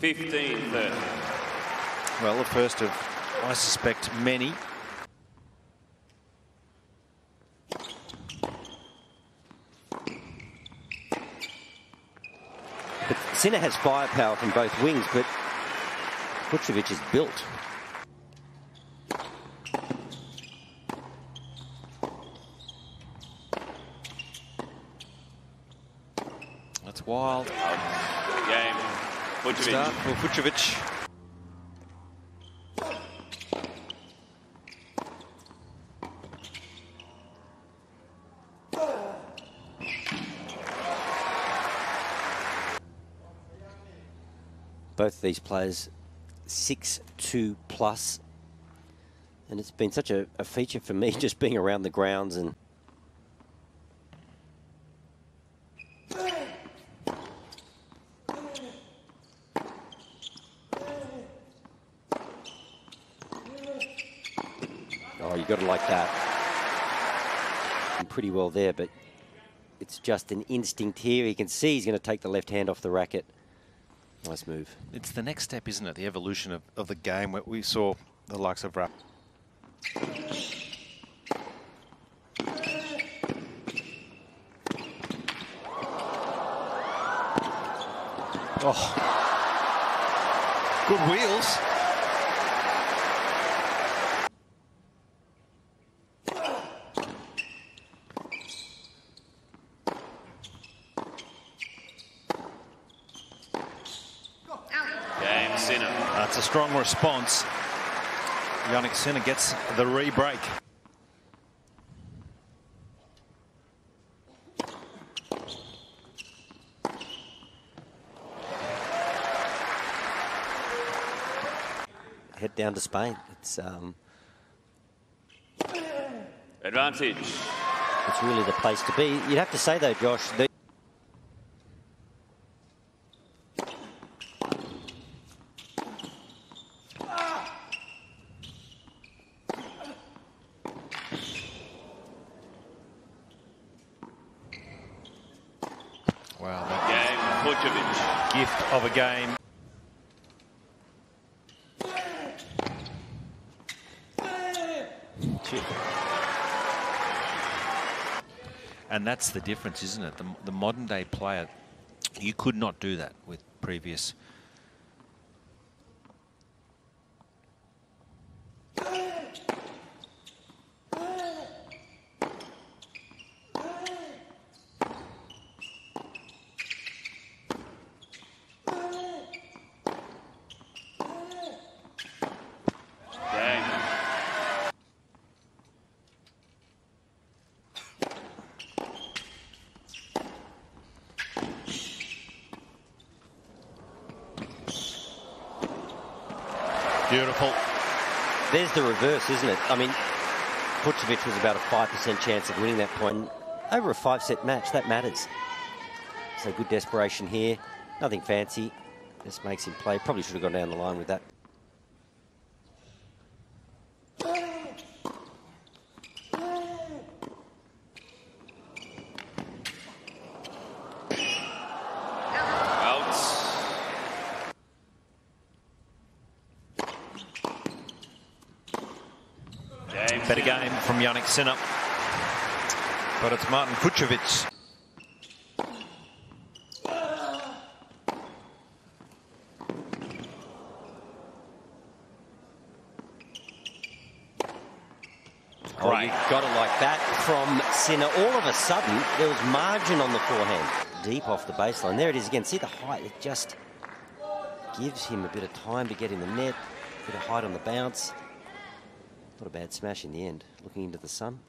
15-30. Well, the first of, I suspect, many. But Sinner has firepower from both wings, but Fucsovics is built. That's wild. Game. Fucsovics. Start for Fucsovics. Both these players, six-two plus, and it's been such a, a feature for me just being around the grounds and. Oh, you got to like that. Pretty well there, but it's just an instinct here. He can see he's going to take the left hand off the racket. Nice move. It's the next step, isn't it? The evolution of, of the game where we saw the likes of Rap. Oh. Good wheels. Game. Sinner. That's a strong response. Jannik Sinner gets the re-break. Head down to Spain. It's um, Advantage. it's really the place to be. You'd have to say though, Josh. The Wow, that Game. Fucsovics. Gift of a game. And that's the difference, isn't it? The, the modern day player, you could not do that with previous. Game. Beautiful. There's the reverse, isn't it? I mean, Fucsovics was about a 5% chance of winning that point. Over a five-set match, that matters. So good desperation here. Nothing fancy. Just makes him play. Probably should have gone down the line with that. Out. Game. Better game from Jannik Sinner. But it's Martin Fucsovics. Oh, you got it like that from Sinner. All of a sudden, there was margin on the forehand. Deep off the baseline. There it is again. See the height? It just gives him a bit of time to get in the net. A bit of height on the bounce. Not a bad smash in the end. Looking into the sun.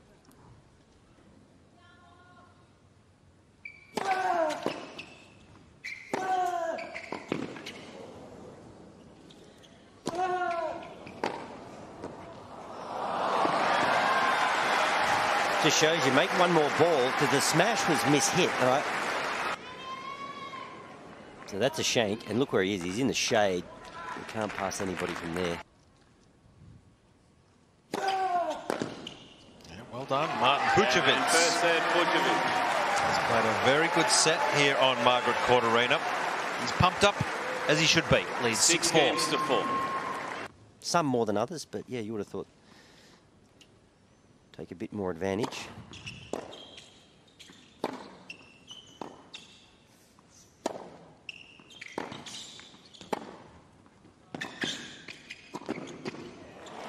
Just shows you make one more ball because the smash was mishit, all right? So that's a shank, and look where he is. He's in the shade. You can't pass anybody from there. Well done, Martin Game. Fucsovics. First set, Fucsovics. He's played a very good set here on Margaret Court Arena. He's pumped up as he should be. Leads Six 6-4. games to four. Some more than others, but yeah, you would have thought take a bit more advantage.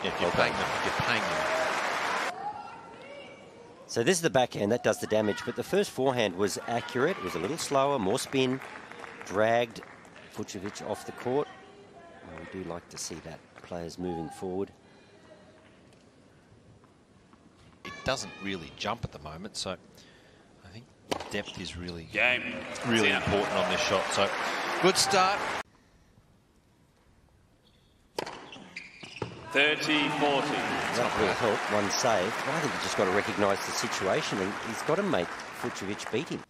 If you're paying them, you're paying them. So this is the backhand, that does the damage, but the first forehand was accurate. It was a little slower, more spin, dragged Fucsovics off the court. And we do like to see that, players moving forward. It doesn't really jump at the moment, so I think depth is really, Game. really important on this shot. So good start. 30 40. That will help, one save. I think he's just got to recognise the situation and he's got to make Fucsovics beat him.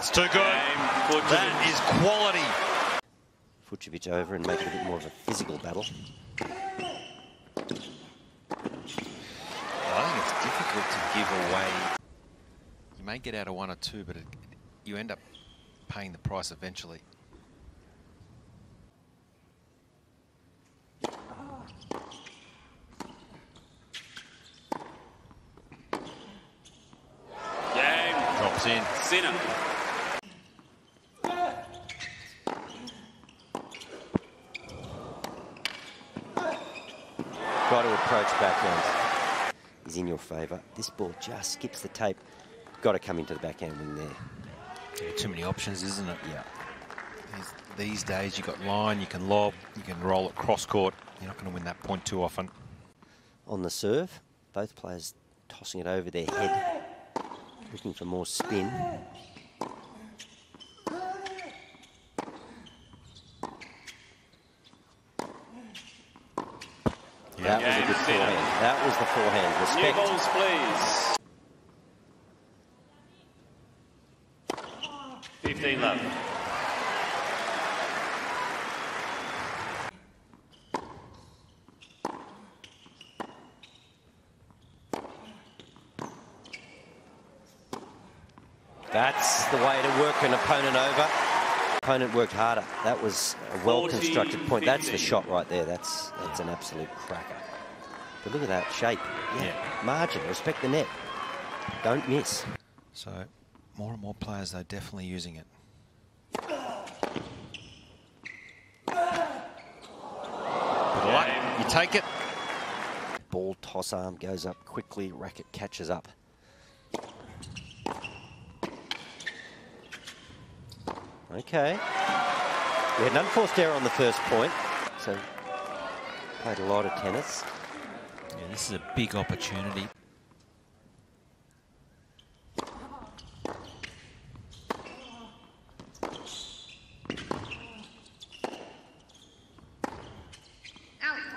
That's too good. That is quality. Fucsovics over and make it a bit more of a physical battle. I think it's difficult to give away. You may get out of one or two, but it, you end up paying the price eventually. Game. Drops in. Sinner. Got to approach backhand. Is in your favour. This ball just skips the tape. Got to come into the backhand wing there. Yeah, too many options, isn't it? Yeah. These, these days, you've got line, you can lob, you can roll it cross court. You're not going to win that point too often. On the serve, both players tossing it over their head, looking for more spin. That was a Yeah, good Sinner. Forehand. That was the forehand. New Respect. balls, please. 15 love. That's the way to work an opponent over. Opponent worked harder. That was a well-constructed point. That's the shot right there. That's that's an absolute cracker. But look at that shape. Yeah. Yeah. Margin. Respect the net. Don't miss. So, more and more players, are definitely using it. You take it. Ball toss arm goes up quickly. Racket catches up. Okay. We had an unforced error on the first point, so played a lot of tennis. Yeah, this is a big opportunity.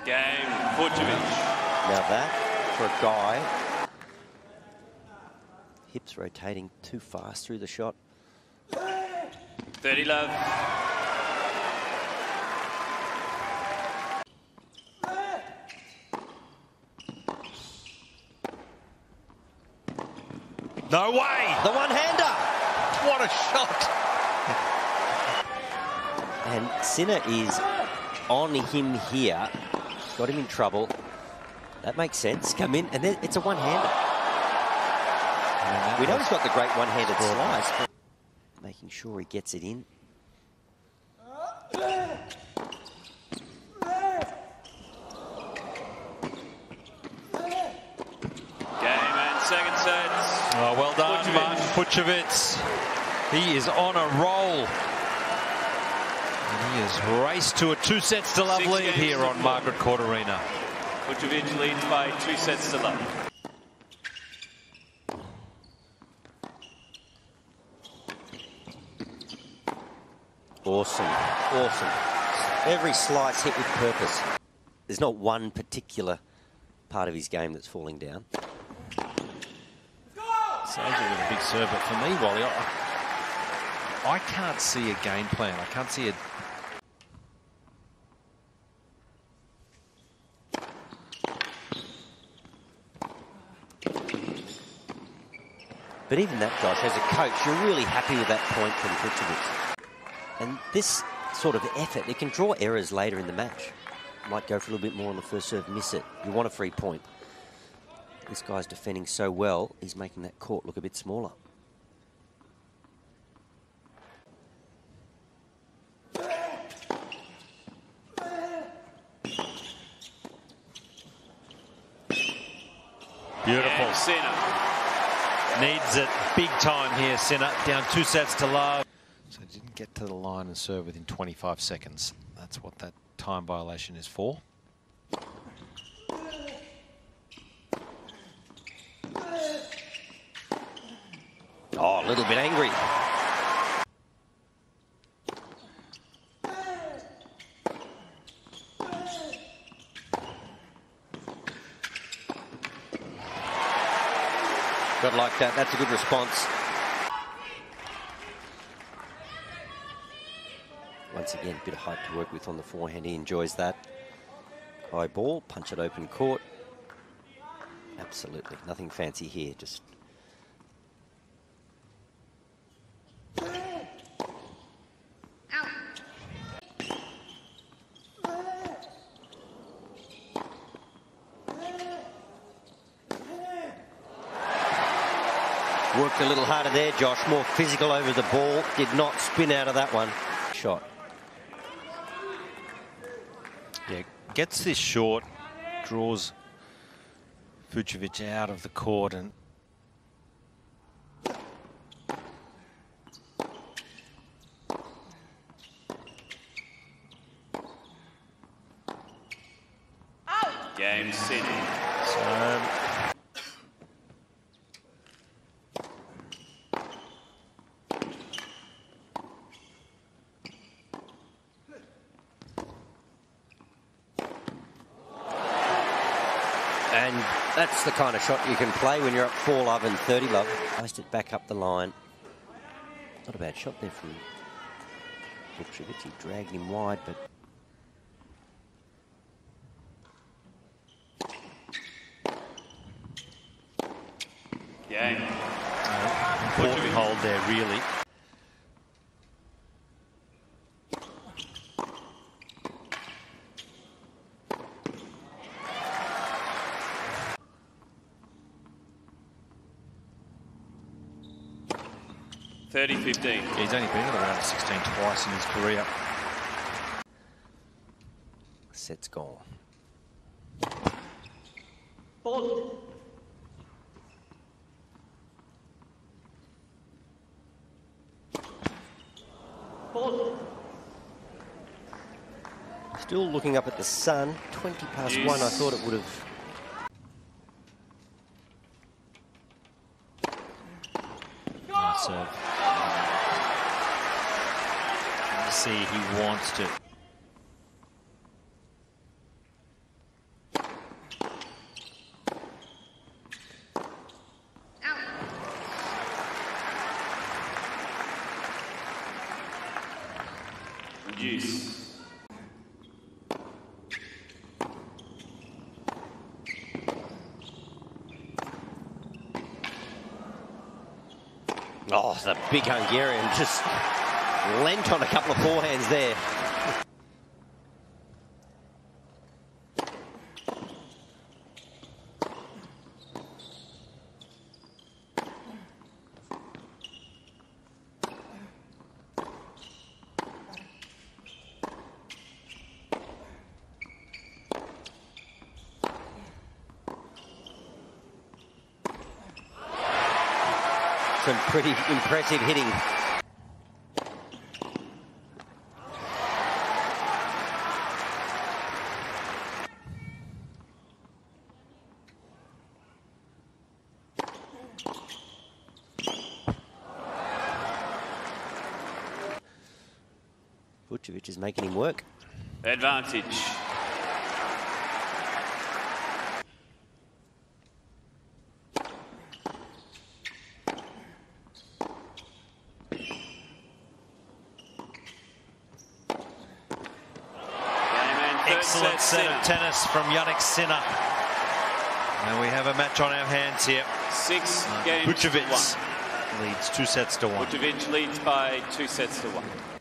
Game. Fucsovics. Now that, for a guy, hips rotating too fast through the shot. 30 love. No way! The one-hander! What a shot! And Sinner is on him here. Got him in trouble. That makes sense. Come in, and then it's a one-hander. We know he's got the great one-handed slice, making sure he gets it in. Game and second sets. Oh, well done, Fucsovics. Martin Fucsovics. He is on a roll. And he has raced to a two sets to love Six lead here on four. Margaret Court Arena. Fucsovics leads by two sets to love. Awesome, awesome. Every slice hit with purpose. There's not one particular part of his game that's falling down. Saves it with a big serve, but for me, Wally, I, I can't see a game plan. I can't see a But even that, Josh, as a coach, you're really happy with that point from Fucsovics. And this sort of effort, it can draw errors later in the match. Might go for a little bit more on the first serve, miss it. You want a free point. This guy's defending so well, he's making that court look a bit smaller. Beautiful. And Sinner. Needs it big time here, Sinner. Down two sets to love. So didn't get to the line and serve within 25 seconds. That's what that time violation is for. Oh, a little bit angry. Got like that. That's a good response. Once again, a bit of height to work with on the forehand. He enjoys that. High ball, punch it open court. Absolutely. Nothing fancy here. Just Worked a little harder there, Josh. More physical over the ball. Did not spin out of that one. Shot. Yeah, gets this short, draws Fucsovics out of the court and Game City. So, And that's the kind of shot you can play when you're up 4 love and 30 love. Placed it back up the line. Not a bad shot there from Fucsovics. He dragged him wide, but 30 15. He's only been at the round of 16 twice in his career. Set's gone. Ball. Ball. Still looking up at the sun. 20 past yes. 1, I thought it would have serve. See, he wants to. Juice. Oh, the big Hungarian just lent on a couple of forehands there. Some pretty impressive hitting. advantage. Excellent set, of tennis from Jannik Sinner. And we have a match on our hands here. Six uh, games. Fucsovics leads two sets to one. Fucsovics leads by two sets to one.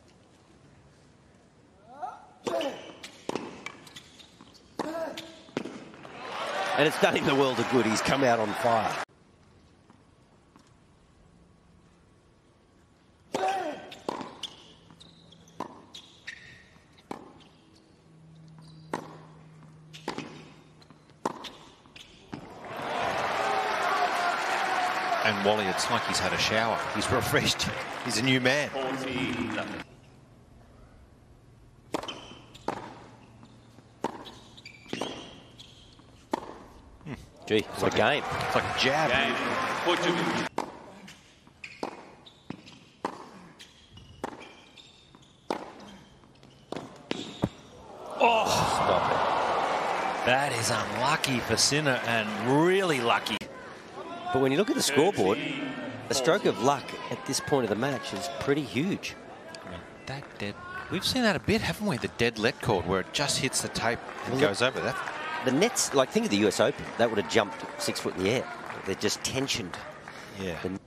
And it's done him the world of good. He's come out on fire. And Wally, it's like he's had a shower. He's refreshed. He's a new man. 40 nothing. Gee, what a game. It's like a jab. Game. Fucsovics. Oh, stop it. That is unlucky for Sinner and really lucky. But when you look at the scoreboard, a stroke of luck at this point of the match is pretty huge. That dead. We've seen that a bit, haven't we? The dead let cord where it just hits the tape and Well, goes over. That The nets, like think of the US Open, that would have jumped six foot in the air. They're just tensioned. yeah. The-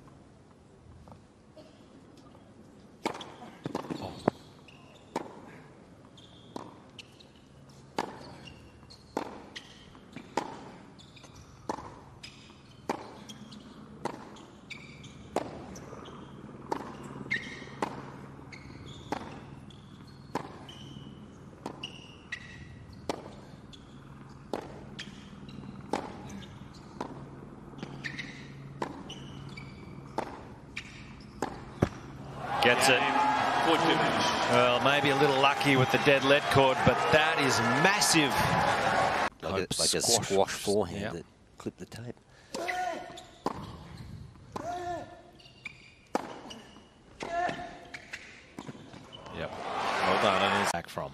Gets it. Well, maybe a little lucky with the dead lead cord, but that is massive. Like, Like a, like a squash. squash forehand Yeah. that clipped the tape. Yep. Well done. And it's back from.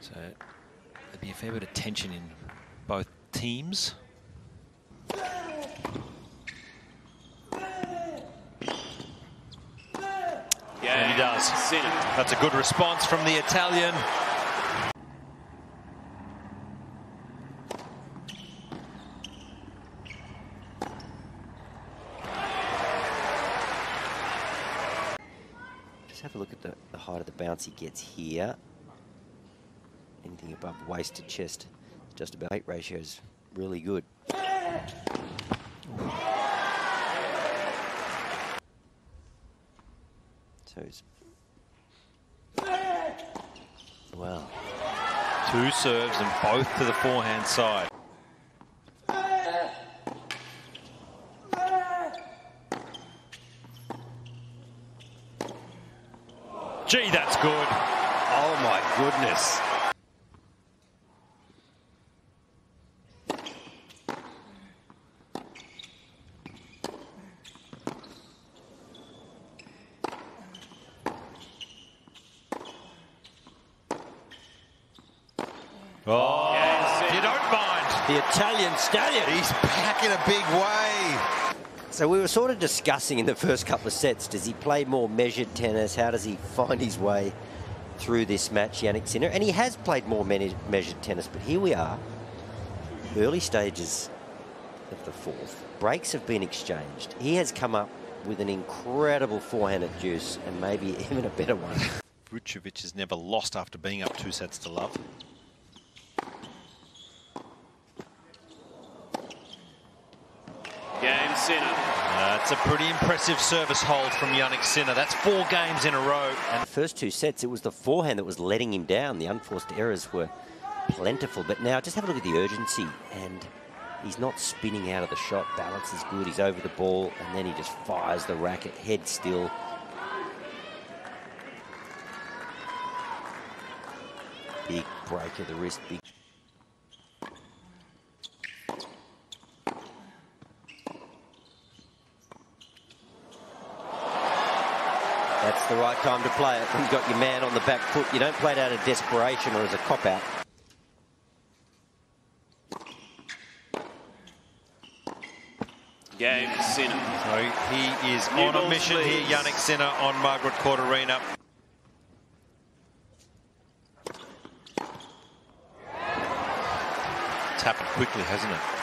So there'd be a fair bit of tension in both teams. Game. he does. That's a good response from the Italian. Just have a look at the, the height of the bounce he gets here. Anything above waist to chest, just about eight ratio is really good. So it's well, Two serves and both to the forehand side. Gee, that's good. oh my goodness. Oh, Game, you Sinner. don't mind. The Italian stallion. He's back in a big way. So we were sort of discussing in the first couple of sets, does he play more measured tennis? How does he find his way through this match, Jannik Sinner? And he has played more measured tennis, but here we are, early stages of the fourth. Breaks have been exchanged. He has come up with an incredible forehand at deuce and maybe even a better one. Fucsovics has never lost after being up two sets to love. Game. Sinner. Uh, That's a pretty impressive service hold from Jannik Sinner. That's four games in a row. And The first two sets, it was the forehand that was letting him down. The unforced errors were plentiful. But now, just have a look at the urgency. And he's not spinning out of the shot. Balance is good. He's over the ball. And then he just fires the racket, head still. Big break of the wrist. Big. right time to play it. You've got your man on the back foot. You don't play it out of desperation or as a cop out. Game Sinner. So he is New on a mission leads. here, Jannik Sinner on Margaret Court Arena. It's happened quickly, hasn't it?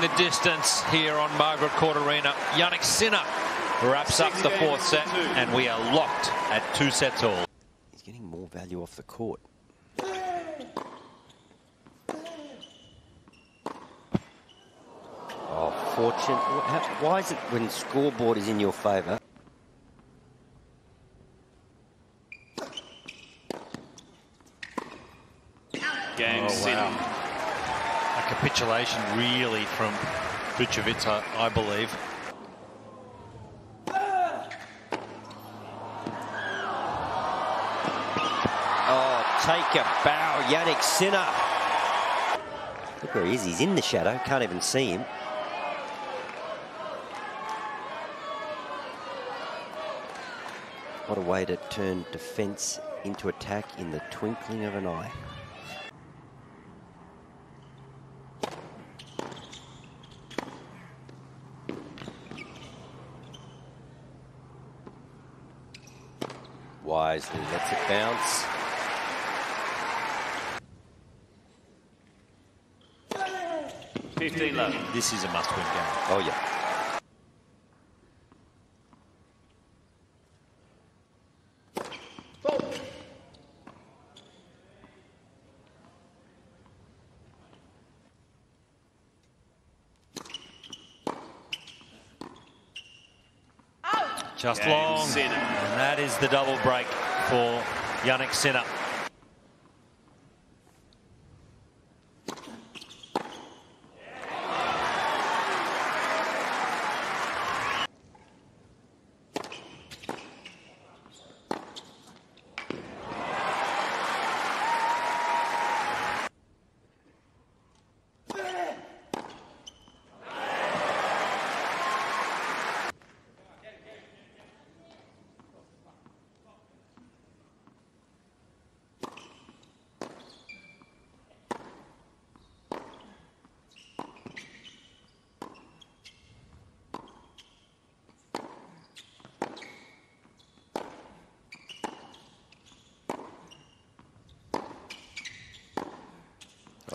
The distance here on Margaret Court Arena. Jannik Sinner wraps up the fourth set, and we are locked at two sets all. He's getting more value off the court. Oh, fortune. Why is it when scoreboard is in your favour? Game Oh, wow. A capitulation really from Fucsovics, I, I believe. Oh, take a bow, Jannik Sinner. Look where he is. He's in the shadow. Can't even see him. What a way to turn defence into attack in the twinkling of an eye. Wisely lets it bounce. Fifteen love. This is a must-win game. Oh, yeah. Just Game long. Sinner. And that is the double break for Jannik Sinner.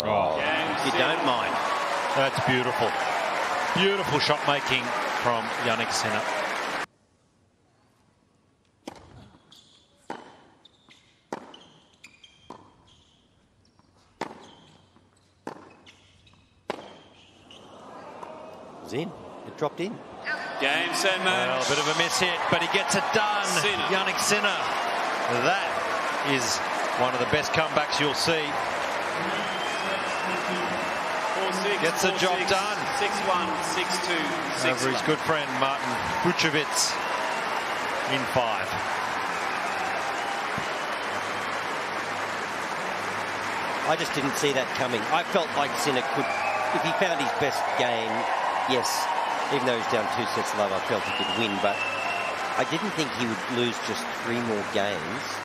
Oh, Game If you don't mind. that's beautiful. Beautiful shot making from Jannik Sinner. It was in. It dropped in. Game set Well, match. a bit of a miss hit, but he gets it done. Sinner. Jannik Sinner. That is one of the best comebacks you'll see. Four, six, Gets the four, job six, done. Six one, six two, six over his good friend Martin Fucsovics in five. I just didn't see that coming. I felt like Sinner could, if he found his best game, yes, even though he's down two sets to love, I felt he could win, but I didn't think he would lose just three more games